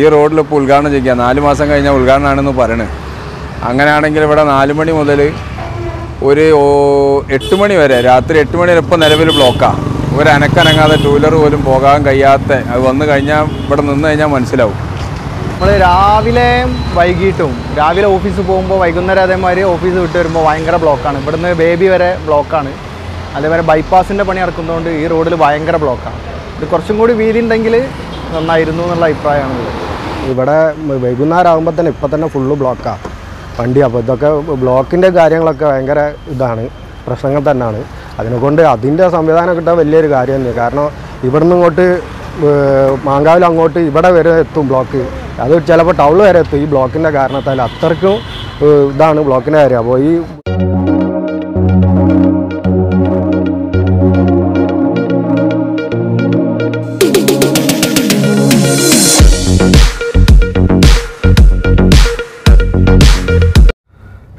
ഈ റോഡിൽ ഇപ്പോൾ ഉദ്ഘാടനം ചെയ്യുക നാല് മാസം കഴിഞ്ഞാൽ ഉദ്ഘാടനമാണെന്ന് പറയണേ. അങ്ങനെയാണെങ്കിൽ ഇവിടെ നാല് മണി മുതൽ ഒരു എട്ട് മണി വരെ രാത്രി എട്ട് മണി വരെ ഇപ്പോൾ നിലവിൽ ബ്ലോക്കാണ് ഒരു അനക്കനങ്ങാതെ ടൂ വീലർ പോലും പോകാൻ കഴിയാത്ത അത് വന്നു കഴിഞ്ഞാൽ ഇവിടെ നിന്ന് കഴിഞ്ഞാൽ മനസ്സിലാവും. നമ്മൾ രാവിലെ വൈകിട്ടും രാവിലെ ഓഫീസിൽ പോകുമ്പോൾ വൈകുന്നേരം അതേമാതിരി ഓഫീസ് വിട്ട് വരുമ്പോൾ ഭയങ്കര ബ്ലോക്കാണ് ഇവിടുന്ന് ബേബി വരെ ബ്ലോക്കാണ് അതേപോലെ ബൈപ്പാസിന്റെ പണി നടക്കുന്നതുകൊണ്ട് ഈ റോഡിൽ ഭയങ്കര ബ്ലോക്കാണ് ഇത് കുറച്ചും കൂടി വീതി ഉണ്ടെങ്കിൽ നന്നായിരുന്നു എന്നുള്ള അഭിപ്രായമാണ് ഇവിടെ വൈകുന്നേരം ആകുമ്പോൾ തന്നെ ഇപ്പം തന്നെ ഫുള്ള് ബ്ലോക്കാണ് വണ്ടി അപ്പോൾ ഇതൊക്കെ ബ്ലോക്കിന്റെ കാര്യങ്ങളൊക്കെ ഭയങ്കര ഇതാണ്. പ്രശ്നങ്ങൾ തന്നെയാണ് അതിനെക്കൊണ്ട് അതിന്റെ സംവിധാനം കിട്ടാൻ വലിയൊരു കാര്യം തന്നെയാണ് കാരണം ഇവിടുന്ന് ഇങ്ങോട്ട് മാങ്കാവിൽ അങ്ങോട്ട് ഇവിടെ വരെ എത്തും ബ്ലോക്ക് അത് ചിലപ്പോൾ ടൗൺ വരെ എത്തും. ഈ ബ്ലോക്കിന്റെ കാരണത്താൽ അത്രയ്ക്കും ഇതാണ് ബ്ലോക്കിന്റെ കാര്യം. അപ്പോൾ ഈ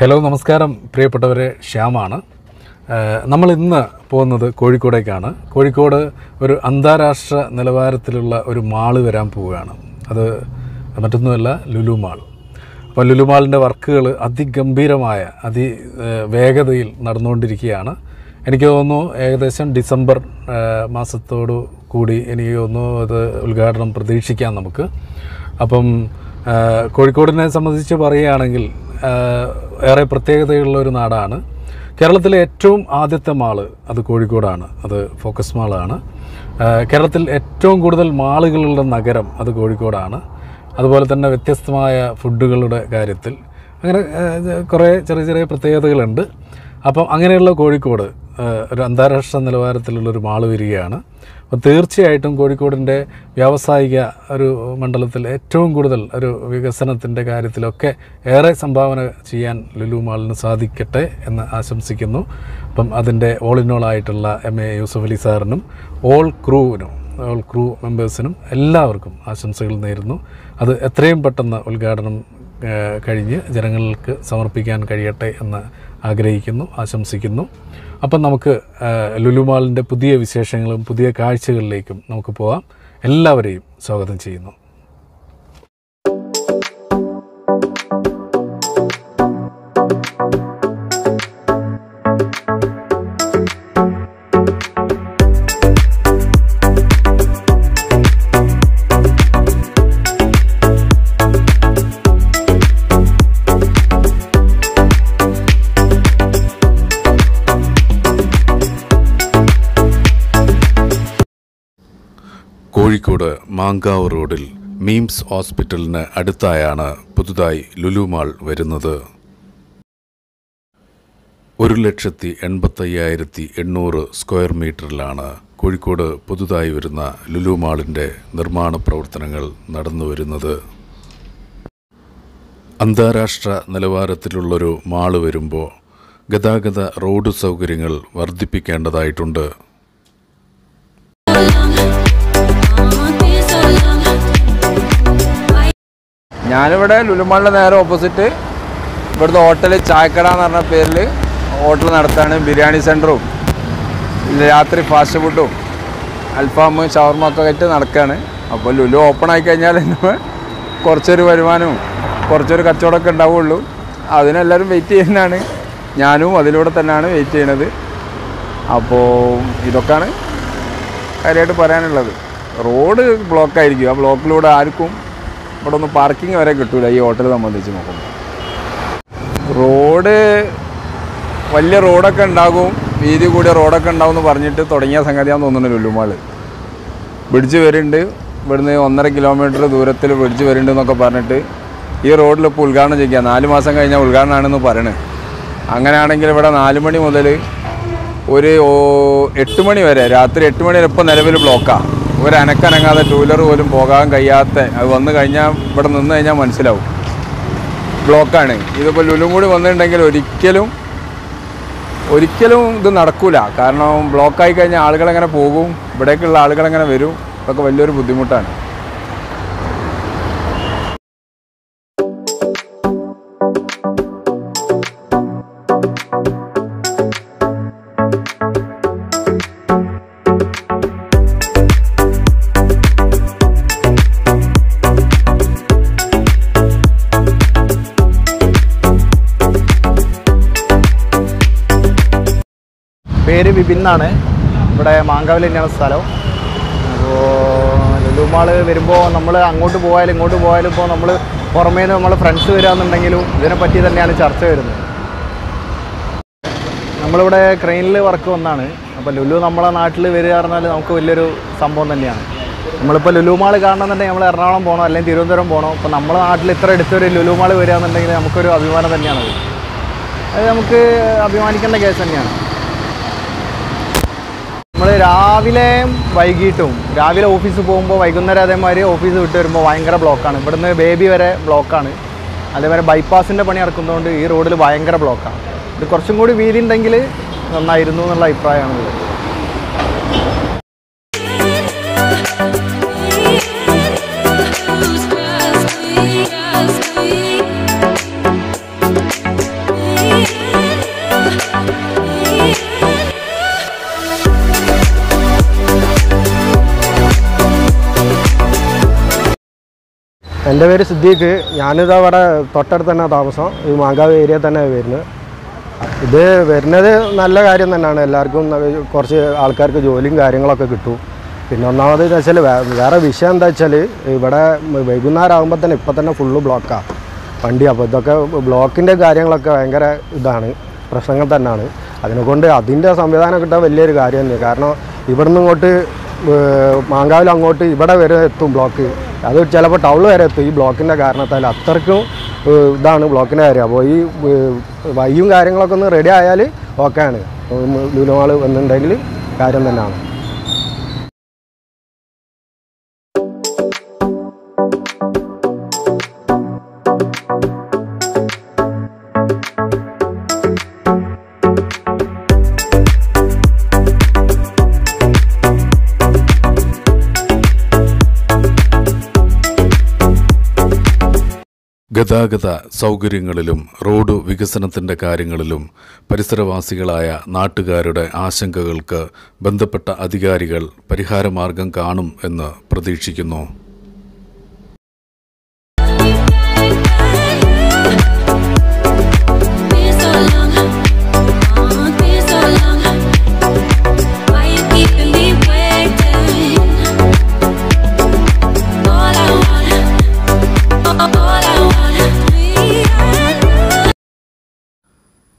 ഹലോ നമസ്കാരം പ്രിയപ്പെട്ടവരെ ശ്യാമാണ്. നമ്മൾ ഇന്ന് പോകുന്നത് കോഴിക്കോടേക്കാണ്. കോഴിക്കോട് ഒരു അന്താരാഷ്ട്ര നിലവാരത്തിലുള്ള ഒരു മാൾ വരാൻ പോവുകയാണ്. അത് മറ്റൊന്നുമല്ല ലുലു മാൾ. അപ്പോൾ ലുലു മാളിന്റെ വർക്കുകൾ അതിഗംഭീരമായ അതി വേഗതയിൽ നടന്നുകൊണ്ടിരിക്കുകയാണ്. എനിക്ക് തോന്നുന്നു ഏകദേശം ഡിസംബർ മാസത്തോടു കൂടി എനിക്ക് തോന്നുന്നു അത് ഉദ്ഘാടനം പ്രതീക്ഷിക്കാം നമുക്ക്. അപ്പം കോഴിക്കോടിനെ സംബന്ധിച്ച് പറയുകയാണെങ്കിൽ ഏറെ പ്രത്യേകതയുള്ള ഒരു നാടാണ്. കേരളത്തിലെ ഏറ്റവും ആദ്യത്തെ മാൾ അത് കോഴിക്കോടാണ്. അത് ഫോക്കസ് മാളാണ്. കേരളത്തിൽ ഏറ്റവും കൂടുതൽ മാളുകളുള്ള നഗരം അത് കോഴിക്കോടാണ്. അതുപോലെ തന്നെ വ്യത്യസ്തമായ ഫുഡുകളുടെ കാര്യത്തിൽ. അങ്ങനെ കുറേ ചെറിയ ചെറിയ പ്രത്യേകതകളുണ്ട്. അപ്പം അങ്ങനെയുള്ള കോഴിക്കോട് ഒരു അന്താരാഷ്ട്ര നിലവാരത്തിലുള്ള ഒരു മാൾ വരികയാണ്. അപ്പോൾ തീർച്ചയായിട്ടും കോഴിക്കോടിന്റെ വ്യാവസായിക ഒരു മണ്ഡലത്തിൽ ഏറ്റവും കൂടുതൽ ഒരു വികസനത്തിന്റെ കാര്യത്തിലൊക്കെ ഏറെ സംഭാവന ചെയ്യാൻ ലുലു മാളിന് സാധിക്കട്ടെ എന്ന് ആശംസിക്കുന്നു. അപ്പം അതിന്റെ ഓൾ ഇൻ ഓൾ ആയിട്ടുള്ള എം എ യൂസഫ് അലി സാറിനും ഓൾ ക്രൂവിനും ഓൾ ക്രൂ മെമ്പേഴ്സിനും എല്ലാവർക്കും ആശംസകൾ നേരുന്നു. അത് എത്രയും പെട്ടെന്ന് ഉദ്ഘാടനം കഴിഞ്ഞ് ജനങ്ങൾക്ക് സമർപ്പിക്കാൻ കഴിയട്ടെ എന്ന് ആഗ്രഹിക്കുന്നു ആശംസിക്കുന്നു. അപ്പം നമുക്ക് ലുലുമാളിന്റെ പുതിയ വിശേഷങ്ങളും പുതിയ കാഴ്ചകളിലേക്കും നമുക്ക് പോകാം എല്ലാവരെയും സ്വാഗതം ചെയ്യുന്നു. കോഴിക്കോട് മാങ്കാവ് റോഡിൽ മീംസ് ഹോസ്പിറ്റലിന് അടുത്തായാണ് പുതുതായി ലുലു മാൾ വരുന്നത്. ഒരു ലക്ഷത്തി എൺപത്തയ്യായിരത്തി എണ്ണൂറ് സ്ക്വയർ മീറ്ററിലാണ് കോഴിക്കോട് പുതുതായി വരുന്ന ലുലു മാളിന്റെ നിർമ്മാണ പ്രവർത്തനങ്ങൾ നടന്നു വരുന്നത്. അന്താരാഷ്ട്ര നിലവാരത്തിലുള്ളൊരു മാൾ വരുമ്പോൾ ഗതാഗത റോഡ് സൗകര്യങ്ങൾ വർദ്ധിപ്പിക്കേണ്ടതായിട്ടുണ്ട്. ഞാനിവിടെ ലുലുമാളിന്റെ നേരെ ഓപ്പോസിറ്റ് ഇവിടുത്തെ ഹോട്ടൽ ചായക്കട എന്ന് പറഞ്ഞ പേരിൽ ഹോട്ടൽ നടത്താണ് ബിരിയാണി സെന്ററും രാത്രി ഫാസ്റ്റ് ഫുഡും അൽഫാമും ഷവർമ ഒക്കെ ആയിട്ട് നടക്കുകയാണ് അപ്പോൾ ലുലു ഓപ്പൺ ആയി കഴിഞ്ഞാൽ കുറച്ചൊരു വരുമാനവും കുറച്ചൊരു കച്ചവടമൊക്കെ ഉണ്ടാവുള്ളൂ. അതിനെല്ലാവരും വെയിറ്റ് ചെയ്യുന്നതാണ്. ഞാനും അതിലൂടെ തന്നെയാണ് വെയിറ്റ് ചെയ്യണത്. അപ്പോൾ ഇതൊക്കെയാണ് കാര്യമായിട്ട് പറയാനുള്ളത്. റോഡ് ബ്ലോക്ക് ആയിരിക്കും. ആ ബ്ലോക്കിലൂടെ ആർക്കും ഇവിടെ ഒന്നും പാർക്കിംഗ് വരെ കിട്ടൂല ഈ ഹോട്ടൽ സംബന്ധിച്ച് നോക്കുമ്പോൾ റോഡ് വലിയ റോഡൊക്കെ ഉണ്ടാകും വീതി കൂടിയ റോഡൊക്കെ ഉണ്ടാവും എന്ന് പറഞ്ഞിട്ട് തുടങ്ങിയ സംഗതിയാന്ന് തോന്നുന്നു ലുലുമാൾ ബ്രിഡ്ജ് വരുന്നുണ്ട് ഇവിടുന്ന് ഒന്നര കിലോമീറ്റർ ദൂരത്തിൽ ബ്രിഡ്ജ് വരുന്നുണ്ട് എന്നൊക്കെ പറഞ്ഞിട്ട് ഈ റോഡിൽ ഇപ്പോൾ ഉദ്ഘാടനം ചെയ്യുക നാല് മാസം കഴിഞ്ഞാൽ ഉദ്ഘാടനമാണെന്ന് പറയണേ. അങ്ങനെയാണെങ്കിൽ ഇവിടെ നാല് മണി മുതൽ ഒരു എട്ട് മണി വരെ രാത്രി എട്ട് മണി വരെ ഇപ്പോൾ നിലവിൽ ബ്ലോക്കാണ് ഒരു അനക്കനങ്ങാതെ ടൂ വീലർ പോലും പോകാൻ കഴിയാത്ത അത് വന്നു കഴിഞ്ഞാൽ ഇവിടെ നിന്ന് കഴിഞ്ഞാൽ മനസ്സിലാവും. ബ്ലോക്കാണ്. ഇതിപ്പോൾ ലുലും കൂടി വന്നിട്ടുണ്ടെങ്കിൽ ഒരിക്കലും ഒരിക്കലും ഇത് നടക്കൂല. കാരണം ബ്ലോക്കായി കഴിഞ്ഞാൽ ആളുകളെങ്ങനെ പോകും ഇവിടേക്കുള്ള ആളുകളെങ്ങനെ വരും ഇതൊക്കെ വലിയൊരു ബുദ്ധിമുട്ടാണ്. പേര് വിപിൻ ഇവിടെ മാങ്കാവിൽ തന്നെയാണ് സ്ഥലം. അപ്പോൾ ലുലു വരുമ്പോൾ നമ്മൾ അങ്ങോട്ട് പോയാലും ഇങ്ങോട്ട് പോയാലും ഇപ്പോൾ നമ്മൾ പുറമേ നിന്ന് നമ്മൾ ഫ്രണ്ട്സ് വരാമെന്നുണ്ടെങ്കിലും ഇതിനെപ്പറ്റി തന്നെയാണ് ചർച്ച വരുന്നത്. നമ്മളിവിടെ ക്രെയിനിൽ വർക്ക് വന്നാണ്. അപ്പോൾ ലുലു നമ്മളെ നാട്ടിൽ വരിക പറഞ്ഞാൽ നമുക്ക് വലിയൊരു സംഭവം തന്നെയാണ്. നമ്മളിപ്പോൾ ലുലു മാൾ കാണണമെന്നുണ്ടെങ്കിൽ നമ്മൾ എറണാകുളം പോകണം അല്ലെങ്കിൽ തിരുവനന്തപുരം പോകണം. അപ്പോൾ നമ്മുടെ നാട്ടിൽ ഇത്ര അടുത്തൊരു ലുലുമാൾ വരിക എന്നുണ്ടെങ്കിൽ നമുക്കൊരു അഭിമാനം തന്നെയാണത്. അത് നമുക്ക് അഭിമാനിക്കേണ്ട കേസ് തന്നെയാണ്. നമ്മൾ രാവിലെ വൈകിട്ടും രാവിലെ ഓഫീസിൽ പോകുമ്പോൾ വൈകുന്നേരം അതേമാതിരി ഓഫീസ് വിട്ട് വരുമ്പോൾ ഭയങ്കര ബ്ലോക്കാണ്. ഇവിടുന്ന് ബേബി വരെ ബ്ലോക്കാണ്. അതേപോലെ ബൈപ്പാസിന്റെ പണി നടക്കുന്നതുകൊണ്ട് ഈ റോഡിൽ ഭയങ്കര ബ്ലോക്കാണ്. ഇത് കുറച്ചും കൂടി വീതി ഉണ്ടെങ്കിൽ നന്നായിരുന്നു എന്നുള്ള അഭിപ്രായമാണ് എന്റെ പേര് സിദ്ദീഖ്. ഞാനിത് അവിടെ തൊട്ടടുത്ത് തന്നെ താമസം. ഈ മാങ്കാവ് ഏരിയ തന്നെ വരുന്നത്. ഇത് വരുന്നത് നല്ല കാര്യം തന്നെയാണ്. എല്ലാവർക്കും കുറച്ച് ആൾക്കാർക്ക് ജോലിയും കാര്യങ്ങളൊക്കെ കിട്ടും. പിന്നെ ഒന്നാമത് എന്ന് വെച്ചാൽ വേറെ വിഷയം എന്താ വെച്ചാൽ ഇവിടെ വൈകുന്നേരം ആകുമ്പോൾ തന്നെ ഇപ്പം തന്നെ ഫുള്ള് ബ്ലോക്കാണ് വണ്ടി അപ്പോൾ ഇതൊക്കെ ബ്ലോക്കിന്റെ കാര്യങ്ങളൊക്കെ ഭയങ്കര ഇതാണ്. പ്രശ്നങ്ങൾ തന്നെയാണ്. അതിനെക്കൊണ്ട് അതിന്റെ സംവിധാനം കിട്ടാൻ വലിയൊരു കാര്യം തന്നെ കാരണം ഇവിടുന്ന് ഇങ്ങോട്ട് മാങ്കാവിൽ അങ്ങോട്ട് ഇവിടെ വരെ എത്തും ബ്ലോക്ക്. അത് ചിലപ്പോൾ ടൗൺ വരെ എത്തും. ഈ ബ്ലോക്കിന്റെ കാരണത്താൽ അത്രയ്ക്കും ഇതാണ് ബ്ലോക്കിന്റെ കാര്യം. അപ്പോൾ ഈ വയ്യും കാര്യങ്ങളൊക്കെ ഒന്ന് റെഡി ആയാൽ ഓക്കെയാണ് ലുലുമാൾ വന്നിട്ടുണ്ടെങ്കിൽ കാര്യം തന്നെയാണ്. ഗതാഗത സൗകര്യങ്ങളിലും റോഡ് വികസനത്തിന്റെ കാര്യങ്ങളിലും പരിസരവാസികളായ നാട്ടുകാരുടെ ആശങ്കകൾക്ക് ബന്ധപ്പെട്ട അധികാരികൾ പരിഹാരമാർഗം കാണും എന്ന് പ്രതീക്ഷിക്കുന്നു.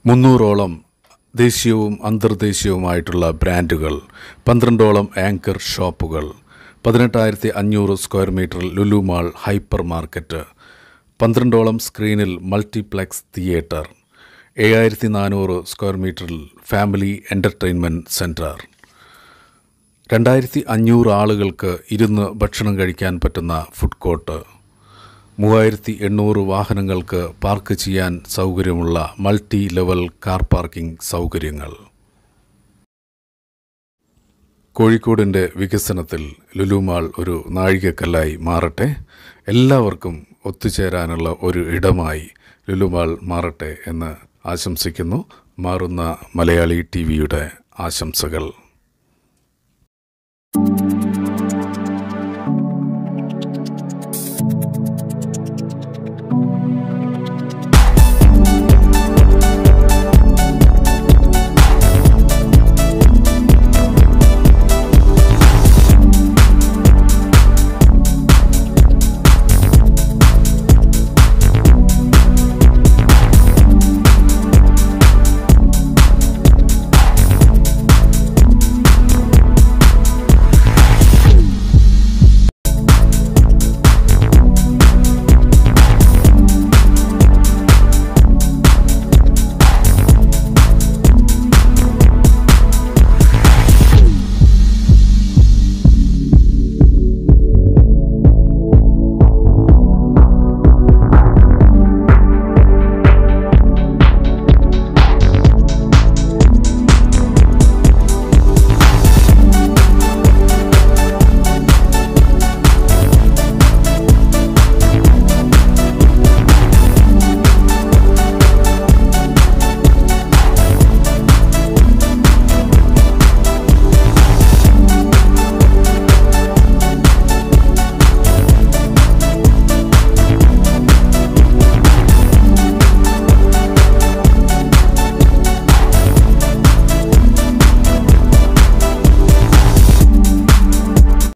മുന്നൂറോളം ദേശീയവും അന്തർദേശീയവുമായിട്ടുള്ള ബ്രാൻഡുകൾ പന്ത്രണ്ടോളം ആങ്കർ ഷോപ്പുകൾ പതിനെട്ടായിരത്തി അഞ്ഞൂറ് square metre Lulu mall hyper market പന്ത്രണ്ടോളം സ്ക്രീനിൽ മൾട്ടിപ്ലെക്സ് തിയേറ്റർ ഏഴായിരത്തി നാനൂറ് സ്ക്വയർ മീറ്ററിൽ ഫാമിലി എന്റർടൈൻമെന്റ് സെന്റർ രണ്ടായിരത്തി അഞ്ഞൂറ് ആളുകൾക്ക് ഇരുന്ന് ഭക്ഷണം കഴിക്കാൻ പറ്റുന്ന ഫുഡ് കോർട്ട്. മൂവായിരത്തി എണ്ണൂറ് വാഹനങ്ങൾക്ക് പാർക്ക് ചെയ്യാൻ സൗകര്യമുള്ള മൾട്ടി ലെവൽ കാർ പാർക്കിംഗ് സൗകര്യങ്ങൾ. കോഴിക്കോടിന്റെ വികസനത്തിൽ ലുലുമാൾ ഒരു നാഴികക്കല്ലായി മാറട്ടെ. എല്ലാവർക്കും ഒത്തുചേരാനുള്ള ഒരു ഇടമായി ലുലുമാൾ മാറട്ടെ എന്ന് ആശംസിക്കുന്നു. മാറുന്ന മലയാളി ടി വിയുടെ ആശംസകൾ.